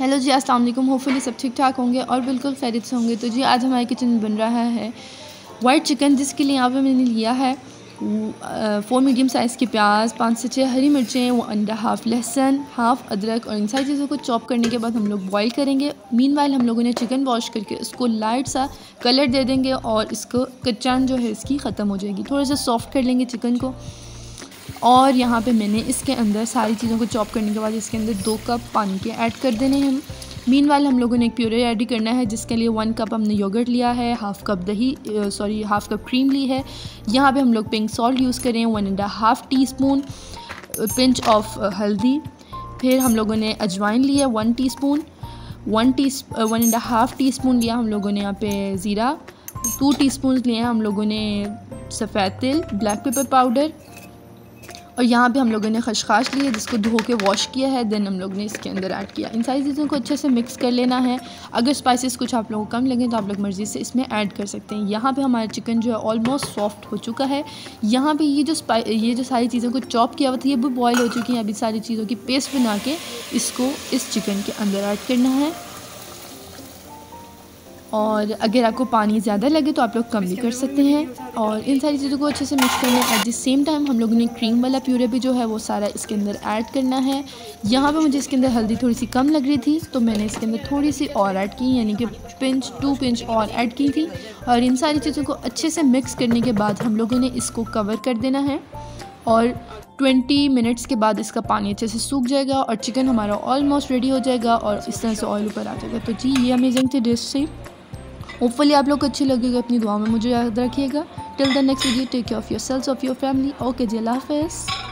Hello जी, अस्सलाम वालेकुम। Hopefully सब ठीक ठाक होंगे और बिल्कुल खैरियत से होंगे। तो जी, आज हमारे किचन बन रहा है वाइट चिकन जिसके लिए यहाँ पे मैंने लिया है फोर मीडियम साइज़ के प्याज, पाँच से छः हरी मिर्चें वो अंडा हाफ़ लहसन हाफ़ अदरक और इन सारी चीज़ों को चॉप करने के बाद हम लोग बॉईल करेंगे। मीन वाइल हम लोगों ने चिकन वॉश करके उसको लाइट सा कलर दे देंगे और इसको कच्चान जो है, इसकी ख़त्म हो जाएगी। थोड़ा सा सॉफ्ट कर लेंगे चिकन को। और यहाँ पे मैंने इसके अंदर सारी चीज़ों को चॉप करने के बाद इसके अंदर दो कप पानी के ऐड कर देने हैं। मीन वाल हम लोगों ने एक प्योरे रेडी करना है, जिसके लिए वन कप हमने योगर्ट लिया है हाफ़ कप दही सॉरी हाफ़ कप क्रीम ली है। यहाँ पे हम लोग पिंक सॉल्ट यूज़ करें one and half teaspoon pinch of हल्दी। फिर हम लोगों ने अजवाइन लिया one teaspoon one tea one and half teaspoon लिया हम लोगों ने यहाँ पे ज़ीरा। टू टी स्पून लिए हैं हम लोगों ने सफ़ेद तिल ब्लैक पेपर पाउडर और यहाँ पे हम लोगों ने खशखाश ली है, जिसको धो के वॉश किया है देन हम लोग ने इसके अंदर ऐड किया। इन सारी चीज़ों को अच्छे से मिक्स कर लेना है। अगर स्पाइसेस कुछ आप लोगों को कम लगे तो आप लोग मर्ज़ी से इसमें ऐड कर सकते हैं। यहाँ पे हमारा चिकन जो है ऑलमोस्ट सॉफ्ट हो चुका है। यहाँ पे ये जो ये जो सारी चीज़ों को चॉप किया हुआ था, ये भी बॉयल हो चुकी हैं। अभी सारी चीज़ों की पेस्ट बना के इसको इस चिकन के अंदर ऐड करना है। और अगर आपको पानी ज़्यादा लगे तो आप लोग कम भी कर सकते हैं। और इन सारी चीज़ों को अच्छे से मिक्स करना है एट द सेम टाइम हम लोगों ने क्रीम वाला प्यूरे भी जो है वो सारा इसके अंदर ऐड करना है। यहाँ पे मुझे इसके अंदर हल्दी थोड़ी सी कम लग रही थी तो मैंने इसके अंदर थोड़ी सी और ऐड की, यानी कि पिंच टू पिंच और ऐड की थी। और इन सारी चीज़ों को अच्छे से मिक्स करने के बाद हम लोगों ने इसको कवर कर देना है। और 20 मिनट्स के बाद इसका पानी अच्छे से सूख जाएगा और चिकन हमारा ऑलमोस्ट रेडी हो जाएगा और इस तरह से ऑयल ऊपर आ जाएगा। तो जी, ये अमेजिंग थी डिश से होपफुली आप लोग को अच्छी लगेगी अपनी दुआ में। मुझे याद रखिएगा। Till the next video take care of your selves of your family okay ji, Allah हाफ़िज़।